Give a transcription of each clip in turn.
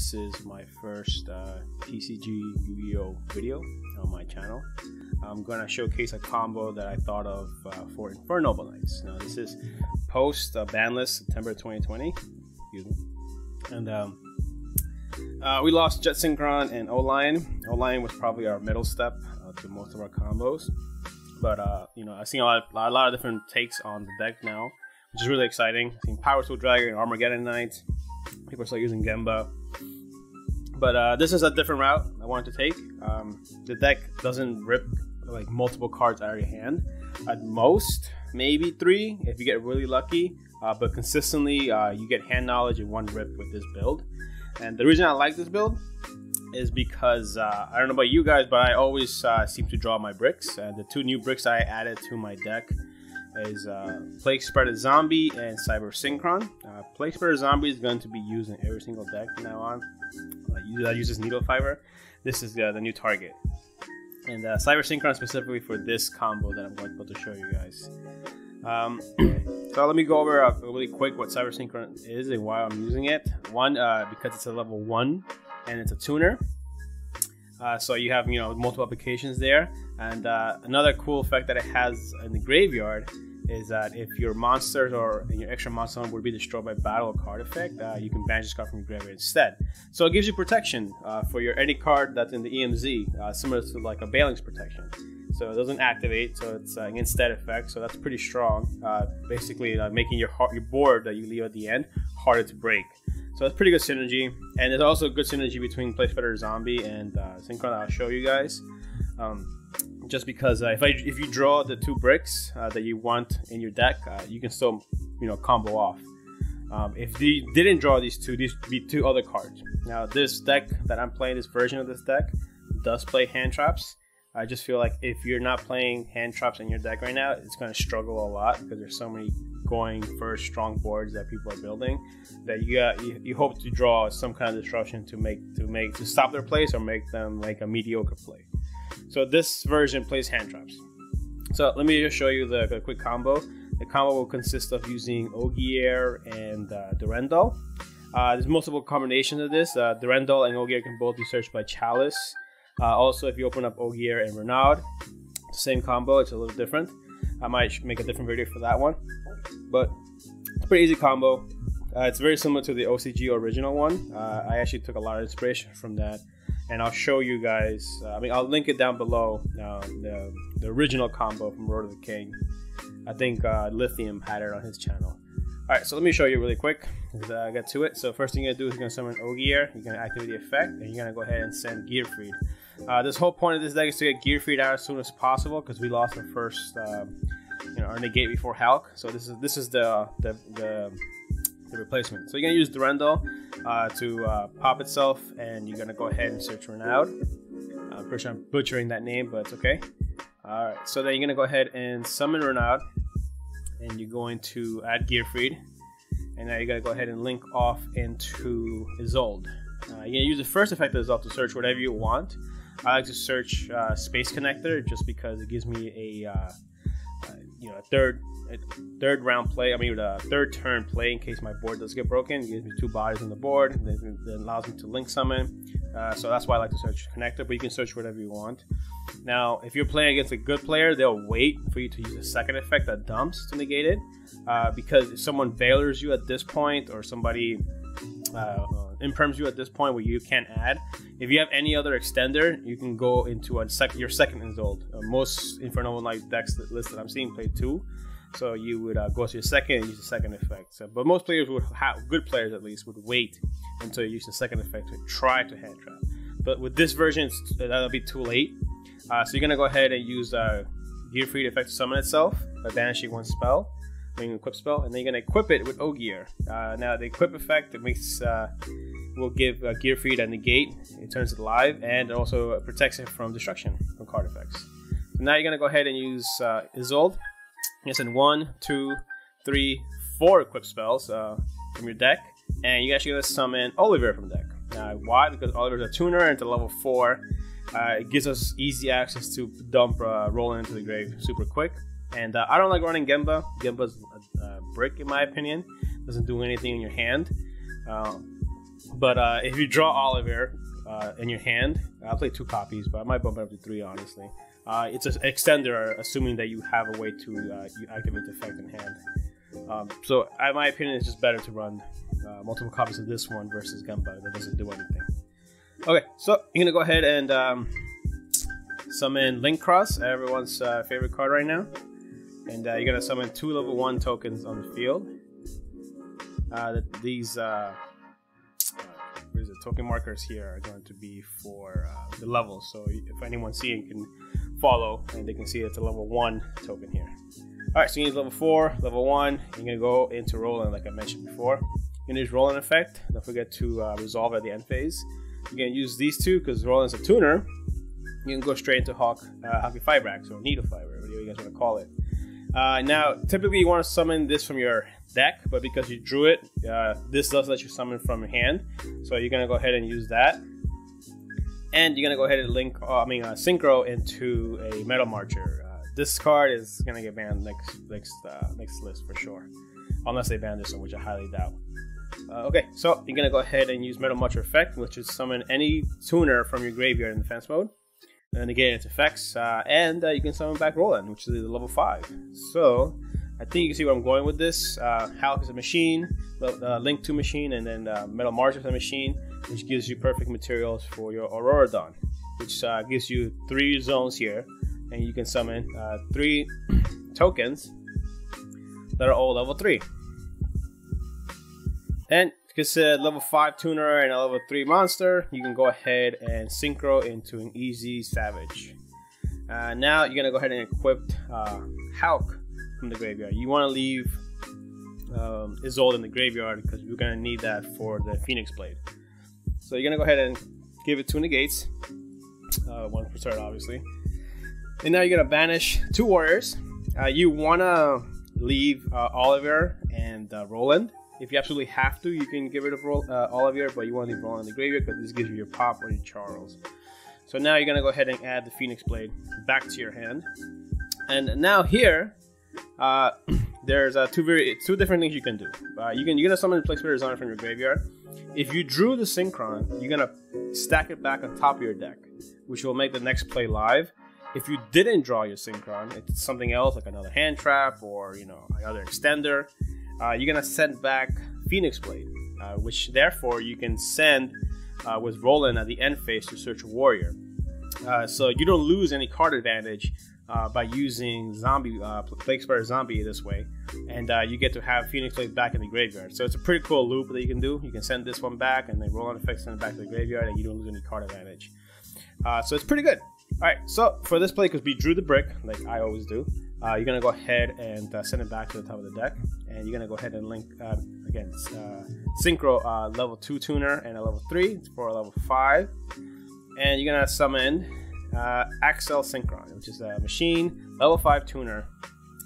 This is my first uh, TCG Yu-Gi-Oh video on my channel. I'm gonna showcase a combo that I thought of uh, for Infernoble Knights. Now this is post uh, ban list September 2020, and um, uh, we lost Jet Synchron and O-Line. O-Line was probably our middle step uh, to most of our combos, but uh, you know I've seen a lot, of, a lot of different takes on the deck now, which is really exciting. I've seen Power Tool Dragon, and Armageddon Knight. People are still using Gemba. But uh, this is a different route I wanted to take. Um, the deck doesn't rip like multiple cards out of your hand. At most, maybe three if you get really lucky. Uh, but consistently, uh, you get hand knowledge in one rip with this build. And the reason I like this build is because uh, I don't know about you guys, but I always uh, seem to draw my bricks. And the two new bricks I added to my deck is uh, Plague Spreader Zombie and Cyber Synchron. Uh, Plague Spreader Zombie is going to be used in every single deck from now on. That uses Needle Fiber. This is uh, the new target. And uh, Cyber Synchron specifically for this combo that I'm going to show you guys. Um, so let me go over uh, really quick what Cyber Synchron is and why I'm using it. One, uh, because it's a level one and it's a tuner. Uh, so you have you know multiple applications there. And uh, another cool effect that it has in the graveyard is that if your monsters or your extra monster would be destroyed by battle card effect, uh, you can banish this card from your graveyard instead. So it gives you protection uh, for your any card that's in the EMZ, uh, similar to like a Balance protection. So it doesn't activate, so it's uh, an instead effect. So that's pretty strong. Uh, basically, uh, making your your board that you leave at the end harder to break. So it's pretty good synergy, and there's also good synergy between Spreader Zombie and Synchron. I'll show you guys. Um, just because uh, if I if you draw the two bricks uh, that you want in your deck, uh, you can still you know combo off. Um, if you didn't draw these two, these would be two other cards. Now this deck that I'm playing, this version of this deck, does play hand traps. I just feel like if you're not playing hand traps in your deck right now, it's going to struggle a lot because there's so many going for strong boards that people are building that you you, you hope to draw some kind of disruption to make to make to stop their plays or make them like a mediocre play. So this version plays hand traps. So let me just show you the, the quick combo. The combo will consist of using Ogier and uh, Durendal. Uh, there's multiple combinations of this. Uh, Durendal and Ogier can both be searched by Chalice. Uh, also, if you open up Ogier and Renaud, same combo, it's a little different. I might make a different video for that one. But it's a pretty easy combo. Uh, it's very similar to the OCG original one. Uh, I actually took a lot of inspiration from that and I'll show you guys. Uh, I mean, I'll link it down below. Uh, the the original combo from Road of the King. I think uh, Lithium had it on his channel. All right, so let me show you really quick as I get to it. So first thing you're gonna do is you're gonna summon Ogier. You're gonna activate the effect, and you're gonna go ahead and send Gearfried. Uh, this whole point of this deck is to get Gearfried out as soon as possible because we lost our first, um, you know, our negate before Hulk. So this is this is the the, the the replacement. So you're gonna use Durendal uh, to uh, pop itself, and you're gonna go ahead and search Renaud. I'm pretty sure I'm butchering that name, but it's okay. All right, so then you're gonna go ahead and summon Renaud, and you're going to add Gearfried, and now you're gonna go ahead and link off into Isolde. Uh, you're gonna use the first effect of Isolde to search whatever you want. I like to search uh, Space Connector just because it gives me a uh, uh, you know a third third round play. I mean, a third turn play in case my board does get broken. Gives me two bodies on the board. That allows me to link summon. Uh, so that's why I like to search connector. But you can search whatever you want. Now, if you're playing against a good player, they'll wait for you to use a second effect that dumps to negate it. Uh, because if someone Valors you at this point, or somebody uh, imperms you at this point where you can't add. If you have any other extender, you can go into a sec- your second Isolde. Uh, most Infernoble Knight decks that list that I'm seeing play two. So you would uh, go to your second and use the second effect. So, but most players would have, good players at least, would wait until you use the second effect to try to hand trap. But with this version, that'll be too late. Uh, so you're gonna go ahead and use uh, Gearfried effect to summon itself by banishing one spell, making equip spell, and then you're gonna equip it with Ogier. Uh, now the equip effect it makes uh, will give uh, Gearfried a negate. It turns it live and it also protects it from destruction from card effects. So now you're gonna go ahead and use uh, Isolde you send one, two, three, four equip spells uh, from your deck, and you actually gonna summon Oliver from deck. Now, why? Because Oliver's a tuner into level four. Uh, it gives us easy access to dump uh, Roland into the grave super quick. And uh, I don't like running Gemba. Gemba's a, a, brick, in my opinion. Doesn't do anything in your hand. Um, But uh, if you draw Oliver uh, in your hand, I'll play two copies, but I might bump it up to three, honestly. Uh, it's an extender, assuming that you have a way to uh, activate the effect in hand. Um, so, in my opinion, it's just better to run uh, multiple copies of this one versus Gunpowder that doesn't do anything. Okay, so you're gonna go ahead and um, summon Linkross, everyone's uh, favorite card right now, and uh, you're gonna summon two level one tokens on the field. Uh, these a token markers here are going to be for uh, the levels. So if anyone's seeing can follow and they can see it's a level one token here. All right, so you need level four, level one. You're gonna go into Roland, like I mentioned before. You're gonna use Roland effect. Don't forget to uh, resolve at the end phase. You're gonna use these two because Roland's a tuner. You can go straight into Hawk, uh, Halqifibrax or Needle Fiber, whatever you guys want to call it. Uh, now, typically you want to summon this from your deck, but because you drew it, uh, this does let you summon from your hand. So you're gonna go ahead and use that, and you're gonna go ahead and link, uh, I mean, uh, synchro into a Metal Marcher. Uh, this card is gonna get banned next next uh, next list for sure, unless they ban this one, which I highly doubt. Uh, okay, so you're gonna go ahead and use Metal Marcher effect, which is summon any tuner from your graveyard in defense mode and again its effects, uh, and you can summon back Roland, which is level 5. So, I think you can see where I'm going with this. Uh, Hulk is a machine, Link to machine, and then Metal March is a machine, which gives you perfect materials for your Aurora Auroradon, which uh, gives you three zones here, and you can summon uh, three tokens that are all level 3. And because a level 5 tuner and a level 3 monster, you can go ahead and synchro into an easy savage. Uh, now you're gonna go ahead and equip uh, Hulk from the graveyard. You want to leave um, Isolde in the graveyard because we're gonna need that for the Phoenix Blade. So you're gonna go ahead and give it two negates, uh, one per turn, obviously. And now you're gonna banish two warriors. Uh, you wanna leave uh, Oliver and uh, Roland if you absolutely have to, you can get rid of Roll, uh, Olivier, but you want to leave Roland in the graveyard because this gives you your pop or your Charles. So now you're gonna go ahead and add the Phoenix Blade back to your hand, and now here, uh, there's two very two different things you can do. You can you're gonna summon Plague Spirit Designer from your graveyard. If you drew the Synchron, you're gonna stack it back on top of your deck, which will make the next play live. If you didn't draw your Synchron, it's something else like another hand trap or you know another extender uh, you're gonna send back Phoenix Blade, uh, which therefore you can send uh, with Roland at the end phase to search a warrior. Uh, so you don't lose any card advantage uh, by using zombie uh, Plague Zombie this way, and you get to have Phoenix Blade back in the graveyard. So it's a pretty cool loop that you can do. You can send this one back, and then Roland effects send it back to the graveyard, and you don't lose any card advantage. so it's pretty good. All right, so for this play, because we drew the brick, like I always do, uh, you're gonna go ahead and uh, send it back to the top of the deck, and you're gonna go ahead and link uh, again uh, synchro uh, level two tuner and a level three for a level five, and you're gonna summon uh, Accel Synchron, which is a machine level five tuner,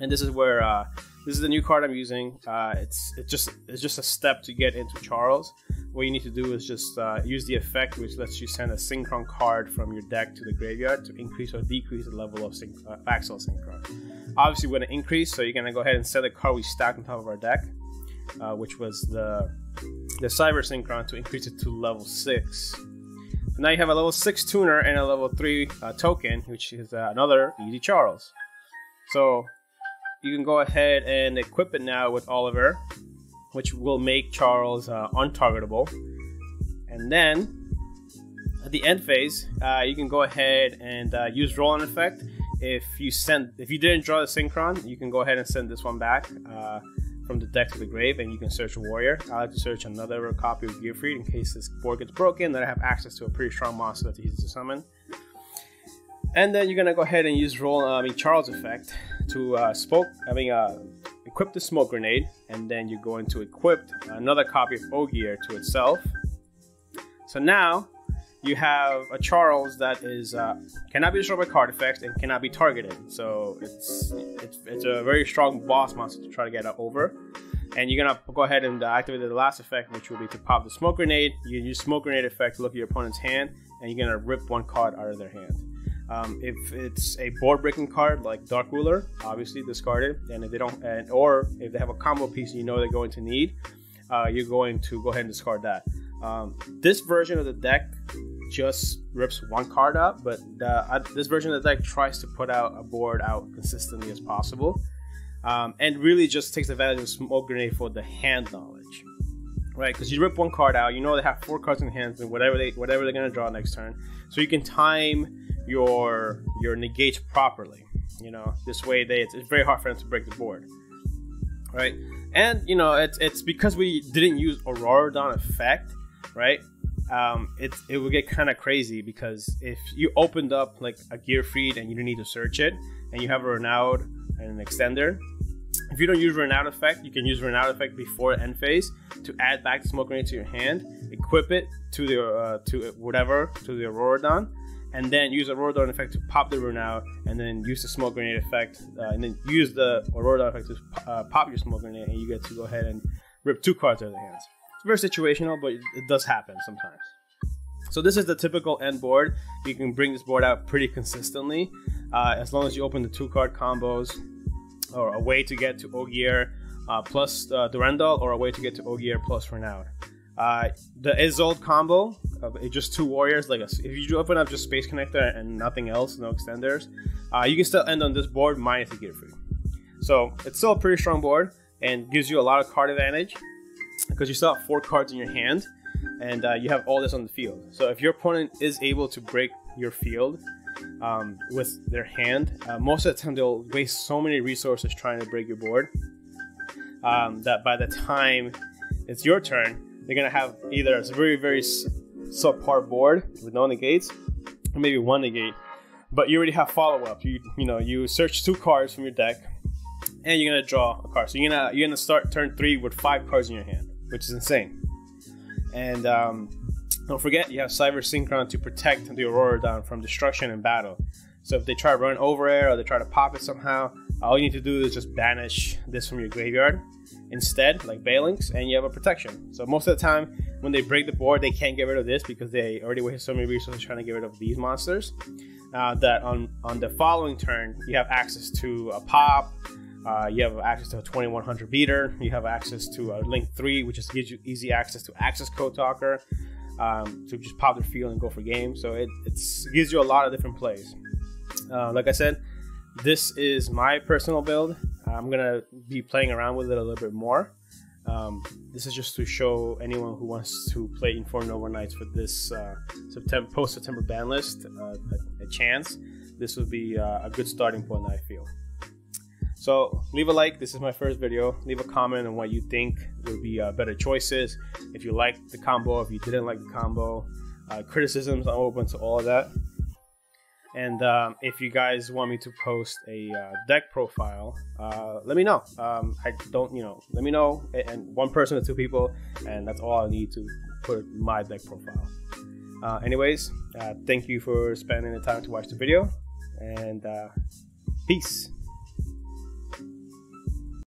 and this is where this is the new card I'm using. it's it's just it's just a step to get into Charles what you need to do is just uh, use the effect which lets you send a synchron card from your deck to the graveyard to increase or decrease the level of syn- uh, Accel synchron. Obviously, we're going to increase, so you're going to go ahead and set the card we stacked on top of our deck, uh, which was the the Cyber Synchron to increase it to level 6. Now you have a level 6 tuner and a level 3 uh, token, which is uh, another Easy Charles. So you can go ahead and equip it now with Oliver, which will make Charles uh, untargetable. And then at the end phase, uh, you can go ahead and uh, use Roland effect. If you send, if you didn't draw the synchron, you can go ahead and send this one back uh, from the deck to the grave, and you can search warrior. I like to search another copy of Gearfried in case this board gets broken. Then I have access to a pretty strong monster that's easy to summon. And then you're gonna go ahead and use roll, uh, I mean Charles effect to uh, spoke. I mean, uh, equip the smoke grenade, and then you're going to equip another copy of Ogier to itself. So now you have a Charles that is uh, cannot be destroyed by card effects and cannot be targeted. So it's, it's it's a very strong boss monster to try to get over. And you're gonna go ahead and activate the last effect, which will be to pop the smoke grenade. You use smoke grenade effect to look at your opponent's hand, and you're gonna rip one card out of their hand. Um, if it's a board breaking card like Dark Ruler, obviously discard it. And if they don't, and, or if they have a combo piece you know they're going to need, uh, you're going to go ahead and discard that. Um, this version of the deck just rips one card up, but the, uh, this version of the deck tries to put out a board out consistently as possible, um, and really just takes advantage of smoke grenade for the hand knowledge, right? Because you rip one card out, you know they have four cards in hand, and whatever they whatever they're gonna draw next turn, so you can time your your negate properly. You know, this way they it's, it's very hard for them to break the board, right? And you know, it's it's because we didn't use Auroradon effect, right? Um, it it would get kind of crazy because if you opened up like a Gearfried and you don't need to search it, and you have a Renaud and an extender, if you don't use Renaud effect, you can use Renaud effect before end phase to add back the smoke grenade to your hand, equip it to the uh, to whatever to the Auroradon, and then use Auroradon effect to pop the Renaud, and then use the smoke grenade effect, uh, and then use the Auroradon effect to uh, pop your smoke grenade, and you get to go ahead and rip two cards out of the hands very situational, but it does happen sometimes. So this is the typical end board. You can bring this board out pretty consistently, uh, as long as you open the two card combos, or a way to get to Ogier uh, plus uh, Durendal, or a way to get to Ogier plus Renaud. Uh, the Isolde combo, of just two warriors, like a, if you open up just Space Connector and nothing else, no extenders, uh, you can still end on this board minus the Gearfried. So it's still a pretty strong board and gives you a lot of card advantage because you still have four cards in your hand and uh, you have all this on the field. So if your opponent is able to break your field um, with their hand, uh, most of the time they'll waste so many resources trying to break your board um, that by the time it's your turn, they're gonna have either a very very subpar board with no negates, or maybe one negate, but you already have follow up. You you know you search two cards from your deck, and you're gonna draw a card. So you're gonna you're gonna start turn three with five cards in your hand which is insane. And um, don't forget, you have Cyber Synchron to protect the Auroradon from destruction in battle. So if they try to run over it or they try to pop it somehow, all you need to do is just banish this from your graveyard instead, like Balings, and you have a protection. So most of the time, when they break the board, they can't get rid of this because they already wasted so many resources trying to get rid of these monsters. Uh, that on on the following turn, you have access to a pop, uh, you have access to a 2100 beater. You have access to a Link 3, which just gives you easy access to Access Code Talker um, to just pop their field and go for games. So it gives you a lot of different plays. Uh, like I said, this is my personal build. I'm going to be playing around with it a little bit more. Um, this is just to show anyone who wants to play Infernoble Knights with this uh, September post September ban list uh, a, a, chance. This would be uh, a good starting point, I feel. So leave a like. This is my first video. Leave a comment on what you think would be uh, better choices. If you liked the combo, if you didn't like the combo, uh, criticisms. I'm open to all of that. And um, if you guys want me to post a uh, deck profile, uh, let me know. Um, I don't, you know, let me know. And one person or two people, and that's all I need to put my deck profile. Uh, anyways, uh, thank you for spending the time to watch the video, and uh, peace.